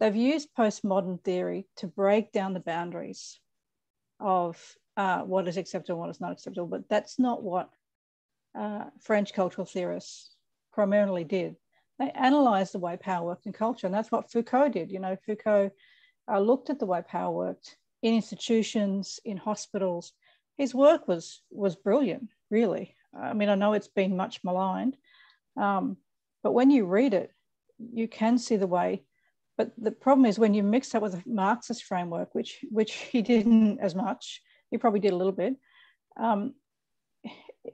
they've used postmodern theory to break down the boundaries of uh, what is acceptable and what is not acceptable. But that's not what uh, French cultural theorists primarily did. They analyzed the way power worked in culture, and that's what Foucault did. You know, Foucault uh, looked at the way power worked in institutions, in hospitals. His work was was brilliant, really. I mean, I know it's been much maligned, um, but when you read it, you can see the way. But the problem is when you mix that with a Marxist framework, which which he didn't as much, he probably did a little bit. Um,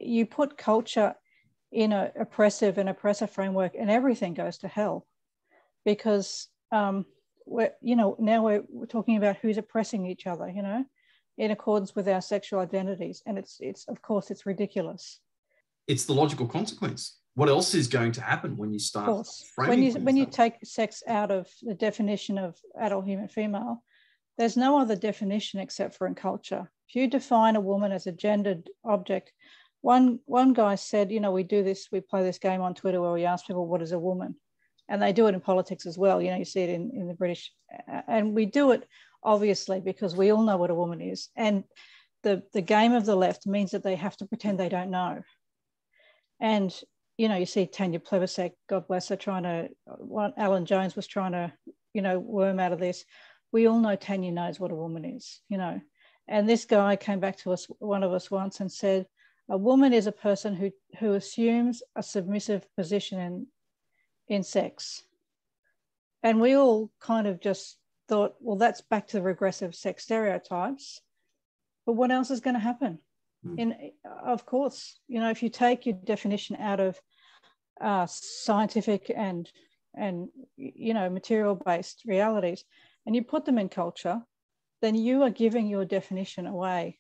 you put culture in an oppressive and oppressive framework, and everything goes to hell, because um, we're you know now we're, we're talking about who's oppressing each other, you know, in accordance with our sexual identities, and it's it's of course it's ridiculous. It's the logical consequence what else is going to happen when you start when you when you take sex out of the definition of adult human female there's no other definition except for in culture. If you define a woman as a gendered object one one guy said you know we do this we play this game on twitter where we ask people what is a woman? And they do it in politics as well. You know you see it in, in the british and we do it obviously because we all know what a woman is. And the the game of the left means that they have to pretend they don't know. And you know, you see Tanya Plibersek, God bless her, trying to, what Alan Jones was trying to, you know, worm out of this. We all know Tanya knows what a woman is, you know. And this guy came back to us, one of us once, and said, a woman is a person who, who assumes a submissive position in, in sex. And we all kind of just thought, well, that's back to the regressive sex stereotypes. But what else is going to happen? Mm. And of course, you know, if you take your definition out of uh, scientific and and you know material based realities and you put them in culture, then you are giving your definition away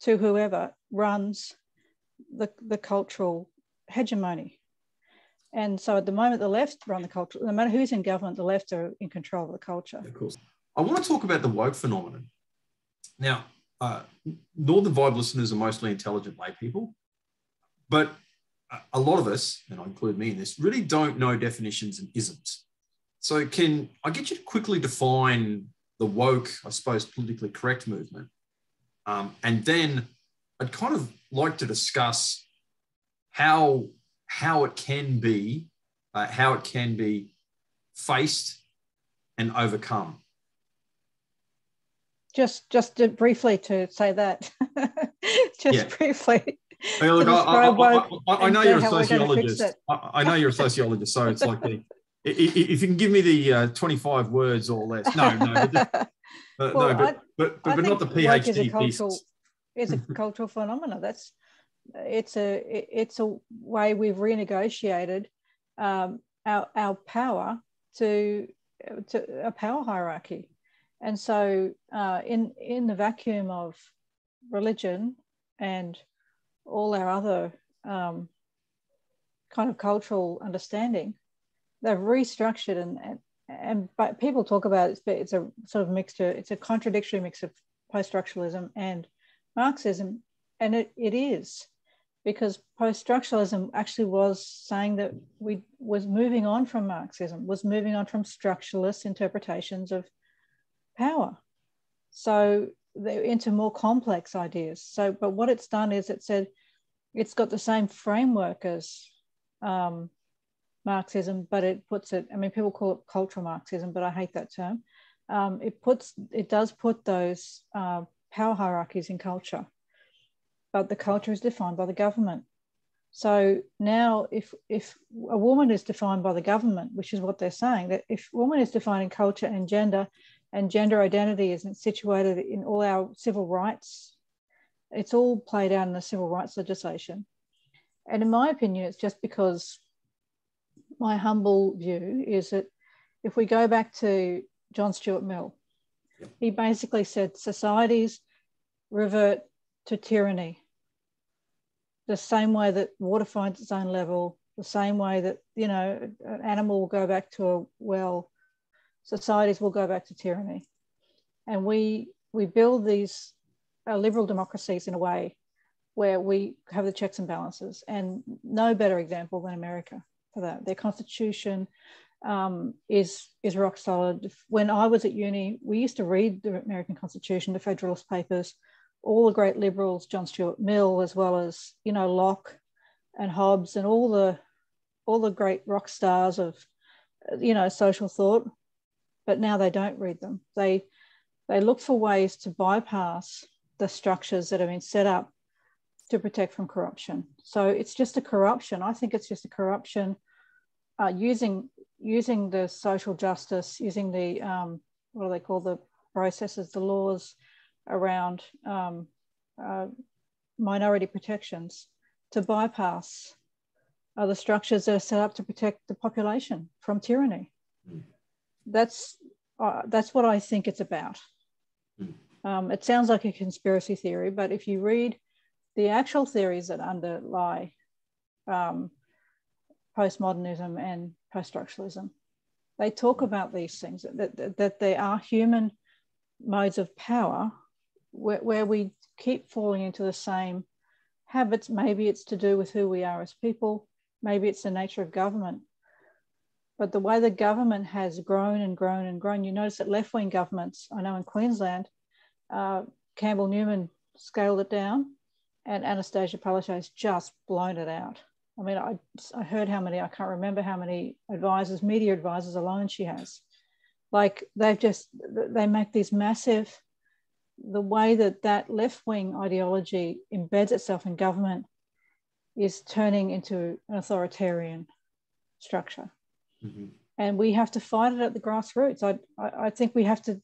to whoever runs the, the cultural hegemony. And so at the moment, the left run the culture, no matter who's in government, the left are in control of the culture. Of course. I want to talk about the woke phenomenon. Now, uh, Northern Vibe listeners are mostly intelligent lay people, but a lot of us, and I include me in this, really don't know definitions and isms. So, can I get you to quickly define the woke, I suppose, politically correct movement? Um, and then I'd kind of like to discuss how how it can be uh, how it can be faced and overcome just just to briefly to say that just yeah. briefly hey, look, I, I, I, I, know you're a sociologist. I, know you're a sociologist so it's like the, if you can give me the uh, 25 words or less. No no but, uh, well, no but but, but, but not the phd a cultural, it's a cultural phenomenon. That's it's a it's a way we've renegotiated um, our, our power to to a power hierarchy and so, uh, in, in the vacuum of religion and all our other um, kind of cultural understanding, they've restructured and, and, and but people talk about it, but it's a sort of mixture, it's a contradictory mix of post-structuralism and Marxism. And it, it is because post-structuralism actually was saying that we was moving on from Marxism, was moving on from structuralist interpretations of power. So they're into more complex ideas. So, but what it's done is it said it's got the same framework as um, Marxism, but it puts it, I mean, people call it cultural Marxism, but I hate that term. Um, it puts, it does put those uh, power hierarchies in culture, but the culture is defined by the government. So now, if if a woman is defined by the government, which is what they're saying, that if woman is defining culture and gender and gender identity isn't situated in all our civil rights. It's all played out in the civil rights legislation. And in my opinion, it's just because my humble view is that if we go back to John Stuart Mill, he basically said societies revert to tyranny the same way that water finds its own level, the same way that, you know, an animal will go back to a well societies will go back to tyranny. And we, we build these uh, liberal democracies in a way where we have the checks and balances. And no better example than America for that. Their constitution, um, is is rock solid. When I was at uni, we used to read the American Constitution, the Federalist Papers, all the great liberals, John Stuart Mill, as well as you know Locke and Hobbes, and all the all the great rock stars of you know social thought. But now they don't read them. They they look for ways to bypass the structures that have been set up to protect from corruption. So it's just a corruption. I think it's just a corruption uh, using using the social justice, using the um, what do they call the processes, the laws around um, uh, minority protections to bypass uh, the structures that are set up to protect the population from tyranny. Mm. That's uh, that's what I think it's about. Mm. Um, it sounds like a conspiracy theory, but if you read the actual theories that underlie um, postmodernism and post-structuralism. They talk about these things, that, that, that there are human modes of power where, where we keep falling into the same habits. Maybe it's to do with who we are as people, maybe it's the nature of government. But the way the government has grown and grown and grown, you notice that left wing governments, I know in Queensland, uh, Campbell Newman scaled it down and Anastasia Palaszczuk has just blown it out. I mean, I, I heard how many, I can't remember how many advisors, media advisors alone she has. Like they've just, they make these massive, the way that that left wing ideology embeds itself in government is turning into an authoritarian structure. Mm-hmm. And we have to fight it at the grassroots. I, I, I think we have to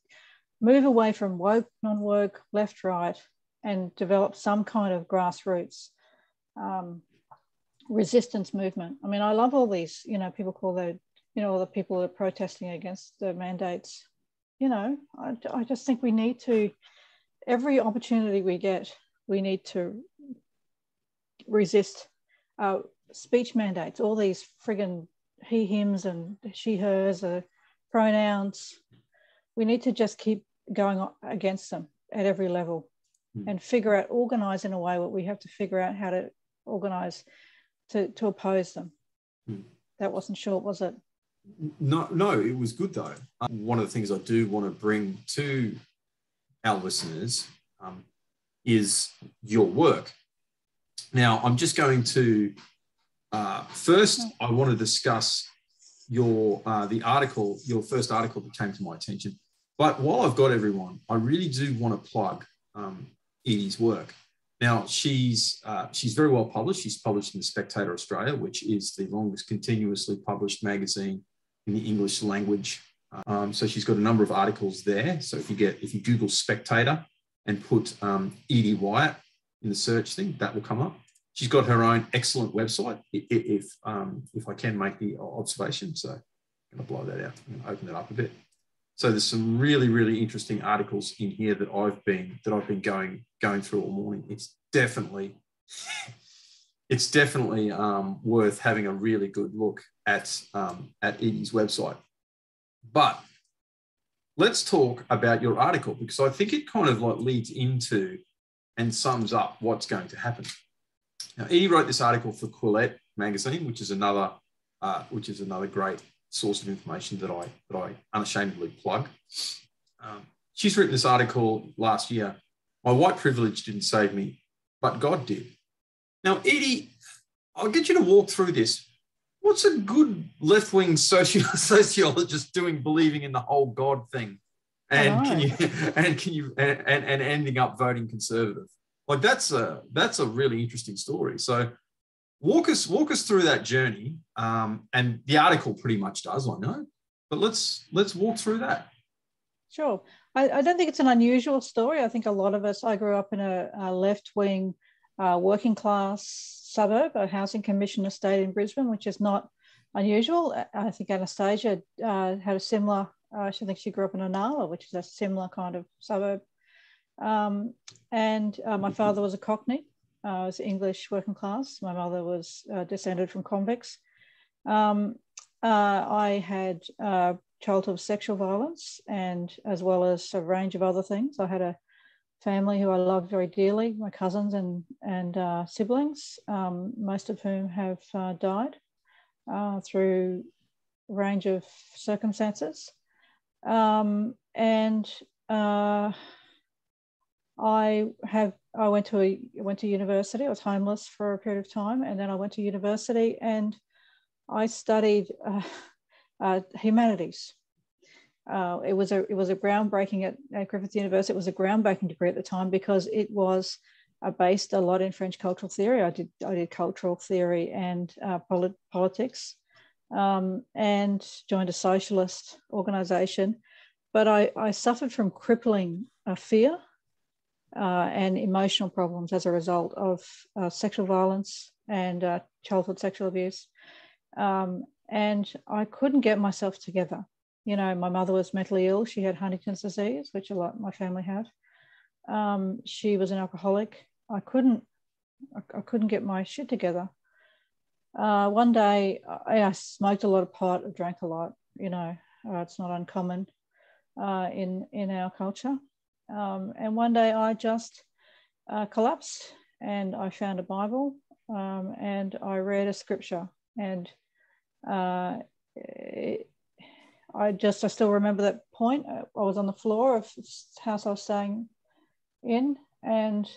move away from woke, non woke, left, right, and develop some kind of grassroots um, resistance movement. I mean, I love all these, you know, people call the, you know, all the people that are protesting against the mandates. You know, I, I just think we need to, every opportunity we get, we need to resist uh, speech mandates, all these friggin' he, hims and she, hers, uh, pronouns. We need to just keep going against them at every level mm. and figure out, organize in a way what we have to figure out how to organize to, to oppose them. Mm. That wasn't short, was it? No, no, it was good though. Um, one of the things I do want to bring to our listeners um, is your work. Now, I'm just going to uh, first. I want to discuss your uh, the article, your first article that came to my attention. But while I've got everyone, I really do want to plug um, Edie's work. Now she's uh, she's very well published. She's published in the Spectator Australia, which is the longest continuously published magazine in the English language. Um, so she's got a number of articles there. So if you get if you Google Spectator and put um, Edie Wyatt in the search thing, that will come up. She's got her own excellent website. If um, if I can make the observation, so I'm going to blow that out. To open that up a bit. So there's some really, really interesting articles in here that I've been that I've been going going through all morning. It's definitely it's definitely um, worth having a really good look at um, at Edie's website. But let's talk about your article because I think it kind of like leads into and sums up what's going to happen. Now, Edie wrote this article for Quillette magazine, which is another uh, which is another great source of information that I that I unashamedly plug. Um, she's written this article last year. My white privilege didn't save me, but God did. Now, Edie, I'll get you to walk through this. What's a good left-wing soci- sociologist doing, believing in the whole God thing, and can you and can you and, and, and ending up voting conservative? Like that's a that's a really interesting story. So walk us walk us through that journey um, and the article pretty much does i know but let's let's walk through that. Sure. I, I don't think it's an unusual story. I think a lot of us i grew up in a, a left-wing uh, working class suburb a housing commission estate in brisbane which is not unusual. I think Anastasia uh, had a similar uh, i think she grew up in Inala, which is a similar kind of suburb um, and uh, my father was a cockney I was English working class. My mother was uh, descended from convicts. Um, uh, I had uh, childhood sexual violence and as well as a range of other things. I had a family who I loved very dearly, my cousins and, and uh, siblings, um, most of whom have uh, died uh, through a range of circumstances. Um, and uh, I have I went to a went to university. I was homeless for a period of time, and then I went to university and I studied uh, uh, humanities. Uh, it was a it was a groundbreaking at, at, Griffith University. It was a groundbreaking degree at the time because it was uh, based a lot in French cultural theory. I did I did cultural theory and uh, polit- politics, um, and joined a socialist organisation. But I, I suffered from crippling uh, fear uh, and emotional problems as a result of uh, sexual violence and uh, childhood sexual abuse. Um, and I couldn't get myself together. You know, my mother was mentally ill. She had Huntington's disease, which a lot my family had. Um, she was an alcoholic. I couldn't, I, I couldn't get my shit together. Uh, one day, I, I, smoked a lot of pot, I drank a lot. You know, uh, it's not uncommon uh, in in our culture. Um, and one day I just uh, collapsed and I found a Bible um, and I read a scripture. And uh, it, I just, I still remember that point. I was on the floor of the house I was staying in. And,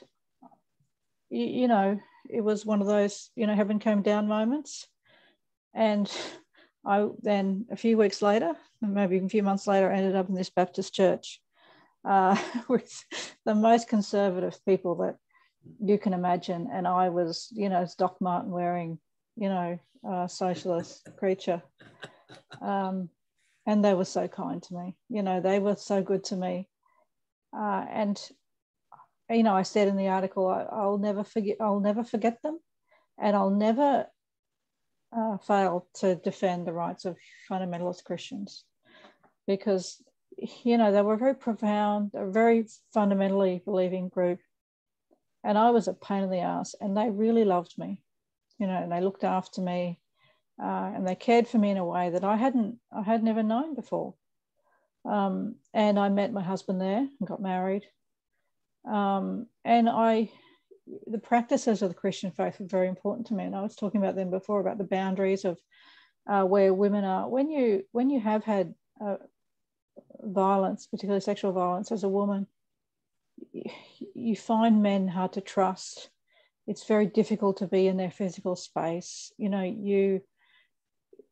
you, you know, it was one of those, you know, heaven came down moments. And I then, a few weeks later, maybe a few months later, I ended up in this Baptist church uh, with the most conservative people that you can imagine. And I was, you know, as Doc Martin wearing, you know, a socialist creature. Um, and they were so kind to me. You know, they were so good to me. Uh, and, you know, I said in the article, I, will never forget, I'll never forget them. And I'll never uh, fail to defend the rights of fundamentalist Christians because you know, they were very profound, a very fundamentally believing group. And I was a pain in the ass, and they really loved me, you know, and they looked after me, uh, and they cared for me in a way that I hadn't, I had never known before. Um, and I met my husband there and got married. Um, and I, the practices of the Christian faith were very important to me. And I was talking about them before about the boundaries of uh, where women are. When you when you have had uh, violence, particularly sexual violence, as a woman, you find men hard to trust. It's very difficult to be in their physical space. You know, you,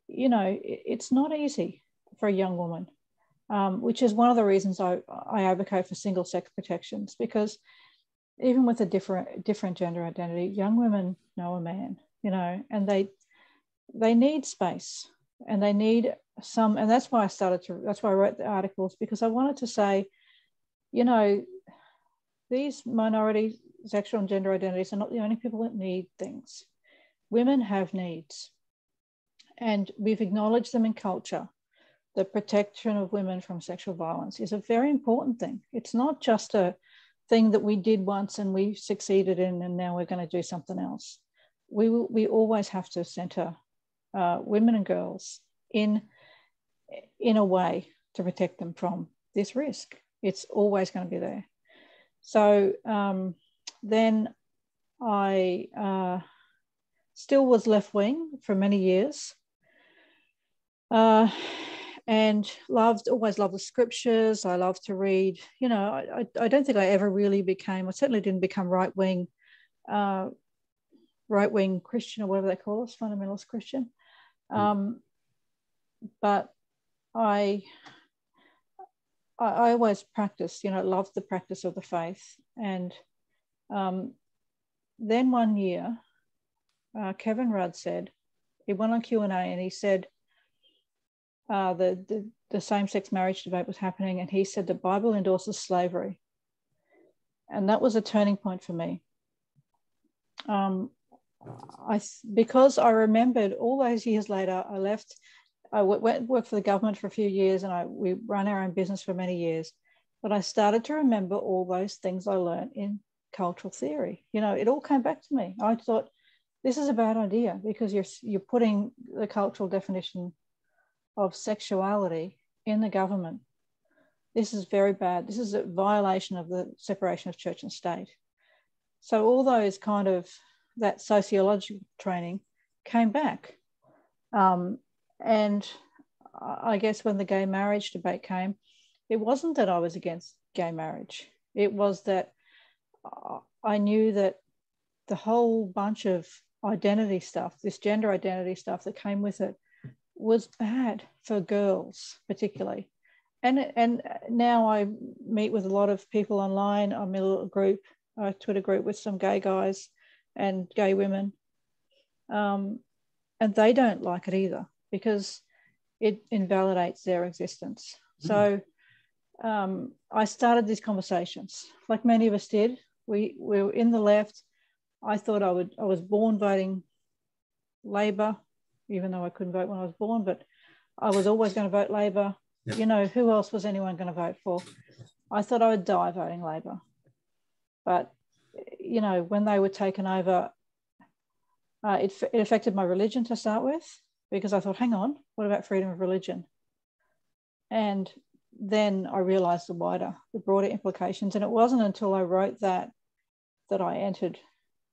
you know, it's not easy for a young woman, um, which is one of the reasons I, I advocate for single sex protections because even with a different different gender identity, young women know a man, you know, and they they need space and they need some and that's why i started to that's why i wrote the articles because i wanted to say you know these minority sexual and gender identities are not the only people that need things. Women have needs. And we've acknowledged them in culture. The protection of women from sexual violence is a very important thing. It's not just a thing that we did once and we succeeded in and now we're going to do something else. We we always have to center uh, women and girls in in a way to protect them from this risk. It's always going to be there. So um, then I uh, still was left wing for many years. Uh, and loved always loved the scriptures i loved to read you know i, I don't think i ever really became i certainly didn't become right wing uh, right wing christian or whatever they call us fundamentalist christian hmm. um, but I, I, always practice, you know, loved the practice of the faith. And um, then one year, uh, Kevin Rudd said, he went on Q&A and he said, uh, the, the, the same-sex marriage debate was happening and he said the Bible endorses slavery. And that was a turning point for me. Um, I, because I remembered all those years later, I left I went worked for the government for a few years and I we ran our own business for many years. But I started to remember all those things I learned in cultural theory. You know, it all came back to me. I thought this is a bad idea because you're you're putting the cultural definition of sexuality in the government. This is very bad. This is a violation of the separation of church and state. So all those kind of that sociological training came back. Um, and I guess when the gay marriage debate came, it wasn't that I was against gay marriage. It was that I knew that the whole bunch of identity stuff, this gender identity stuff that came with it, was bad for girls, particularly. And, and now I meet with a lot of people online. I'm in a little group, a Twitter group with some gay guys and gay women. Um, and they don't like it either because it invalidates their existence. Mm. So um, I started these conversations, like many of us did. We, we were in the left. I thought I would. I was born voting Labor, even though I couldn't vote when I was born, but I was always going to vote Labor. Yep. You know, who else was anyone going to vote for? I thought I would die voting Labor. But, you know, when they were taken over, uh, it, it affected my religion to start with because I thought, hang on, what about freedom of religion? And then I realized the wider, the broader implications. And it wasn't until I wrote that that I entered,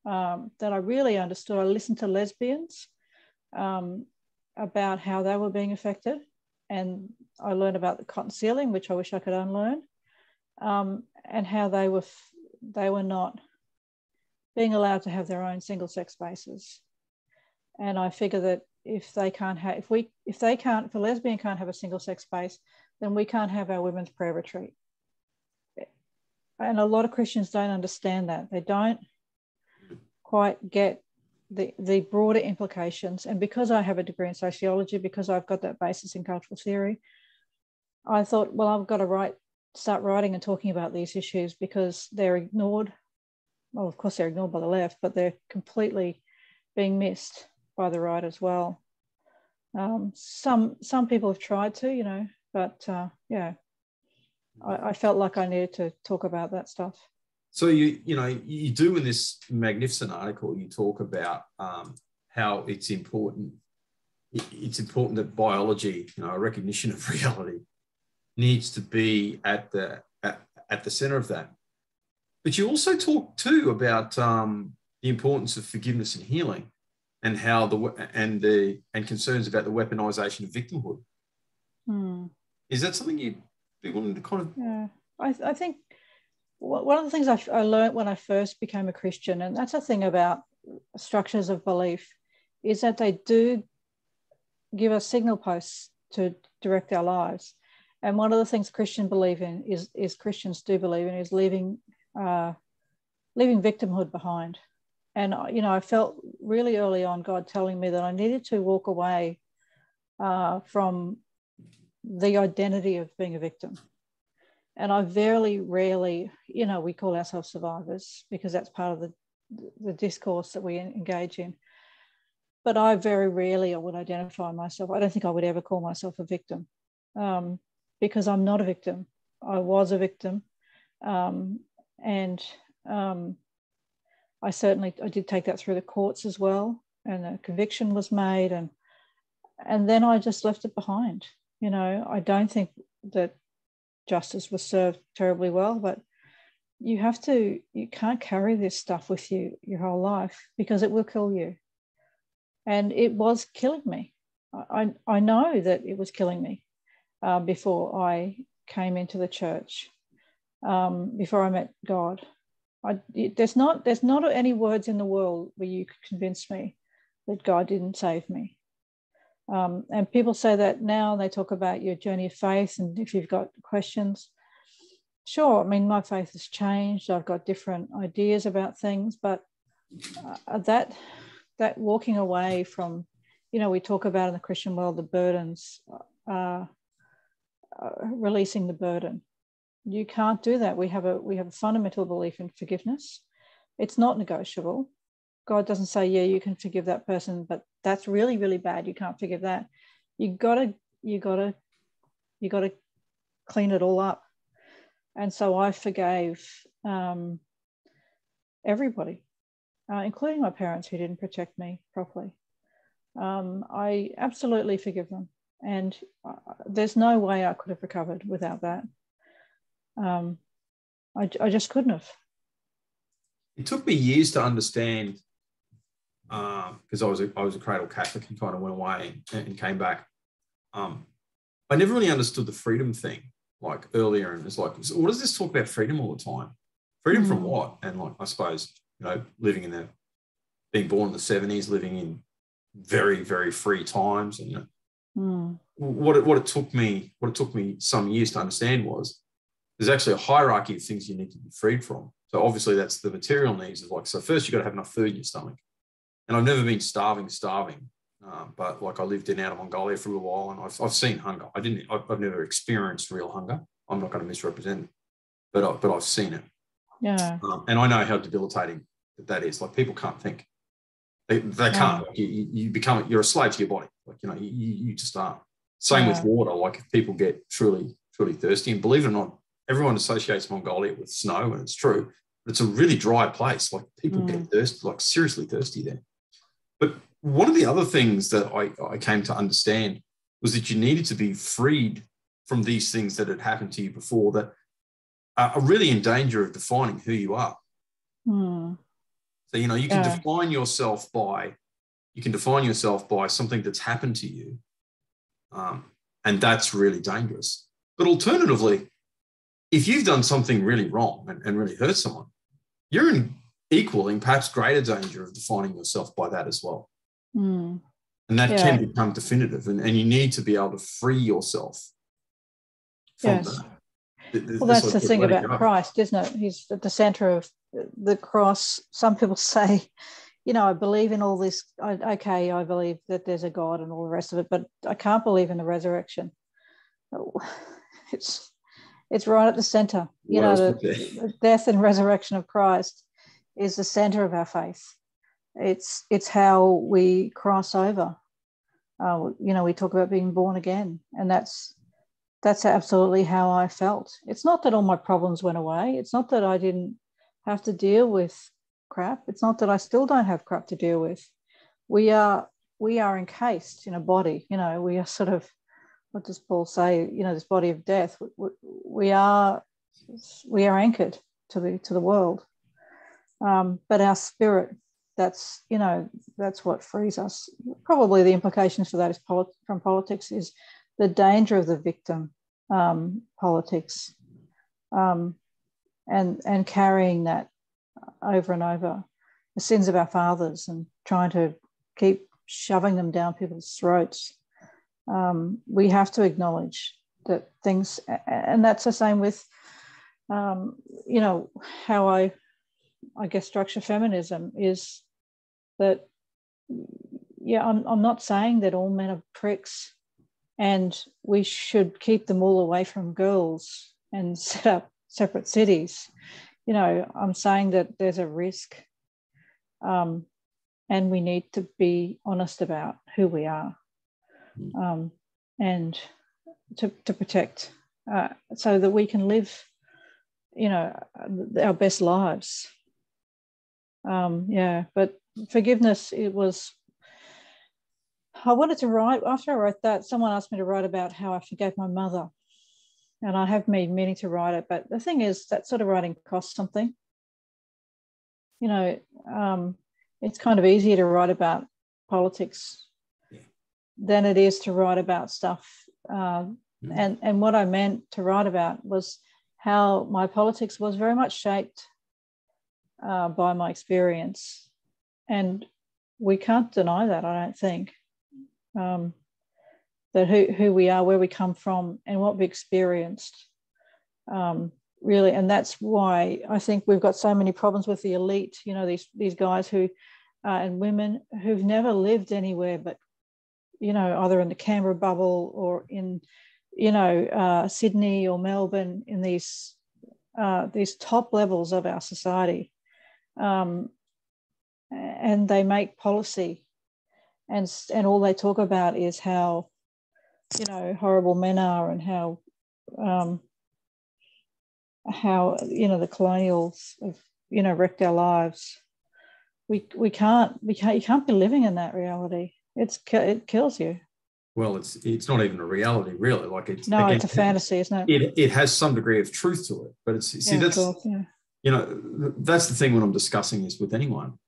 um, that I really understood. I listened to lesbians um, about how they were being affected. And I learned about the cotton ceiling, which I wish I could unlearn, um, and how they were, they were not being allowed to have their own single sex spaces. And I figure that if they can't have, if we, if they can't, if a lesbian can't have a single sex space, then we can't have our women's prayer retreat. And a lot of Christians don't understand that. They don't quite get the, the broader implications. And because I have a degree in sociology, because I've got that basis in cultural theory, I thought, well, I've got to write, start writing and talking about these issues because they're ignored. Well, of course, they're ignored by the left, but they're completely being missed by the right as well. Um, some some people have tried to, you know, but uh, yeah, I, I felt like I needed to talk about that stuff. So you you know you do in this magnificent article you talk about um, how it's important it's important that biology you know a recognition of reality needs to be at the at, at the center of that. But you also talk too about um, the importance of forgiveness and healing and how the and the and concerns about the weaponization of victimhood. Hmm. Is that something you'd be willing to kind of? Yeah, I, I think one of the things I, I learned when I first became a Christian, and that's a thing about structures of belief, is that they do give us signal posts to direct our lives. And one of the things Christians believe in is, is Christians do believe in is leaving, uh, leaving victimhood behind. And you know, I felt really early on God telling me that I needed to walk away uh, from the identity of being a victim. And I very rarely, you know, we call ourselves survivors because that's part of the, the discourse that we engage in. But I very rarely I would identify myself. I don't think I would ever call myself a victim um, because I'm not a victim. I was a victim. Um, and um, I certainly I did take that through the courts as well. And a conviction was made and and then I just left it behind. You know, I don't think that justice was served terribly well, but you have to, you can't carry this stuff with you your whole life because it will kill you. And it was killing me. I, I know that it was killing me uh, before I came into the church, um, before I met God. I, there's not there's not any words in the world where you could convince me that God didn't save me. Um, and people say that now they talk about your journey of faith and if you've got questions. Sure, I mean, my faith has changed. I've got different ideas about things, but uh, that that walking away from, you know, we talk about in the Christian world the burdens, uh, uh, releasing the burden. You can't do that. We have a we have a fundamental belief in forgiveness. It's not negotiable. God doesn't say, yeah, you can forgive that person, but that's really, really bad. You can't forgive that. You gotta, you gotta, you gotta clean it all up. And so I forgave um, everybody, uh, including my parents who didn't protect me properly. Um, I absolutely forgive them. And uh, there's no way I could have recovered without that. Um, I, I just couldn't have. It took me years to understand because um, I was a, I was a cradle Catholic and kind of went away and, and came back. Um, I never really understood the freedom thing like earlier. And it's like, so what does this talk about freedom all the time? Freedom mm. from what? And like, I suppose, you know, living in the, being born in the 70s, living in very, very free times. And, you know, mm. what, it, what it took me, what it took me some years to understand was there's actually a hierarchy of things you need to be freed from. So obviously that's the material needs is like, so first you've got to have enough food in your stomach. And I've never been starving, starving. Um, but like I lived in outer Mongolia for a little while and I've, I've seen hunger. I didn't, I've, I've never experienced real hunger. I'm not going to misrepresent it, but, I, but I've seen it. Yeah. Um, and I know how debilitating that, is. Like people can't think. They, they can't. You, you become, you're a slave to your body. Like, you know, you, you just are. Same yeah. with water. Like if people get truly, truly thirsty, and believe it or not, everyone associates Mongolia with snow, and it's true. But it's a really dry place. Like people mm. get thirsty, like seriously thirsty there. But one of the other things that I, I came to understand was that you needed to be freed from these things that had happened to you before that are really in danger of defining who you are. Mm. So, you know, you can yeah. define yourself by, you can define yourself by something that's happened to you. Um, and that's really dangerous. But alternatively, if you've done something really wrong and, and really hurt someone, you're in equal and perhaps greater danger of defining yourself by that as well. Mm. And that yeah. can become definitive. And, and you need to be able to free yourself from yes. that. well, that's the thing about Christ, isn't it? He's at the center of the cross. Some people say, you know, I believe in all this. I, okay, I believe that there's a God and all the rest of it, but I can't believe in the resurrection. It's it's right at the center. You what know, the, the death and resurrection of Christ is the center of our faith. It's it's how we cross over. Uh, you know, we talk about being born again, and that's that's absolutely how I felt. It's not that all my problems went away. It's not that I didn't have to deal with crap. It's not that I still don't have crap to deal with. We are we are encased in a body. You know, we are sort of what does Paul say? You know, this body of death. We, we are we are anchored to the to the world. Um, but our spirit, that's you know, that's what frees us. Probably the implications for that is polit- from politics is the danger of the victim um, politics um, and and carrying that over and over the sins of our fathers and trying to keep shoving them down people's throats um, we have to acknowledge that things and that's the same with um, you know how i i guess structure feminism is that yeah I'm, I'm not saying that all men are pricks and we should keep them all away from girls and set up separate cities. You know, I'm saying that there's a risk, um, and we need to be honest about who we are. Um, and to to protect, uh, so that we can live, you know, our best lives. Um, yeah, but forgiveness it was I wanted to write, after I wrote that, someone asked me to write about how I forgave my mother. And I have been meaning to write it, but the thing is, that sort of writing costs something. You know, um, it's kind of easier to write about politics than it is to write about stuff. Uh, mm. and, and what I meant to write about was how my politics was very much shaped uh, by my experience. And we can't deny that, I don't think um, that who, who we are, where we come from, and what we experienced. Um, really, and that's why I think we've got so many problems with the elite. You know, these these guys who uh, and women who've never lived anywhere but you know either in the Canberra bubble or in you know uh, Sydney or Melbourne in these uh, these top levels of our society, um, and they make policy and and all they talk about is how you know horrible men are and how um, how you know the colonials have you know wrecked our lives. We we can't we can't you can't be living in that reality. It's it kills you. Well, it's it's not even a reality, really. Like it's no, again, it's a fantasy, isn't it? It it has some degree of truth to it, but it's see yeah, that's course, yeah. you know that's the thing when I'm discussing this with anyone.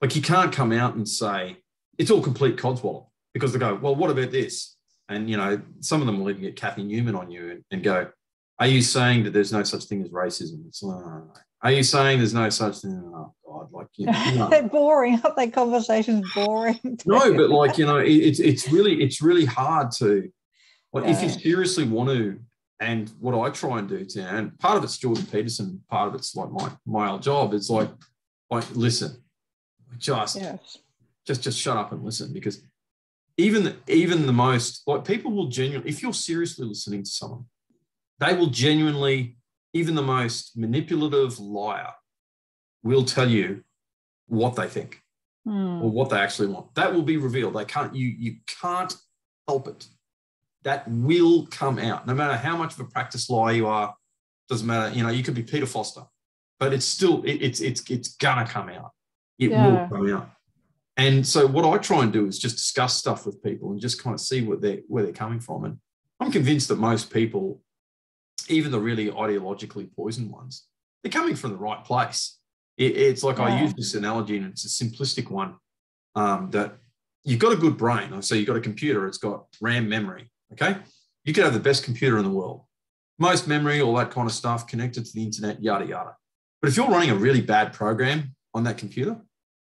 Like you can't come out and say it's all complete codswallop because they go, well, what about this? and you know, some of them will even get Cathy Newman on you and, and go, "Are you saying that there's no such thing as racism?" It's like, oh, are you saying there's no such thing? Oh God, like you know, they're boring. Aren't they conversations boring? no, but like you know, it, it's it's really it's really hard to, like, yeah. if you seriously want to. And what I try and do, to, and part of it's Jordan Peterson, part of it's like my my old job. It's like, like listen, just yes. just just shut up and listen because even the, even the most like people will genuinely if you're seriously listening to someone they will genuinely even the most manipulative liar will tell you what they think mm. or what they actually want that will be revealed they can't you you can't help it that will come out no matter how much of a practice liar you are doesn't matter you know you could be peter foster but it's still it, it's it's it's gonna come out it yeah. will come out and so what I try and do is just discuss stuff with people and just kind of see what they're, where they're coming from. And I'm convinced that most people, even the really ideologically poisoned ones, they're coming from the right place. It, it's like yeah. I use this analogy, and it's a simplistic one um, that you've got a good brain. So you've got a computer, it's got RAM memory. Okay. You could have the best computer in the world, most memory, all that kind of stuff connected to the internet, yada, yada. But if you're running a really bad program on that computer,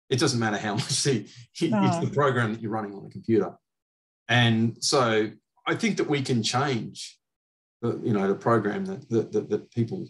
it doesn't matter how much the, no. it's the program that you're running on the computer. And so I think that we can change you know, the program that, that, that, that people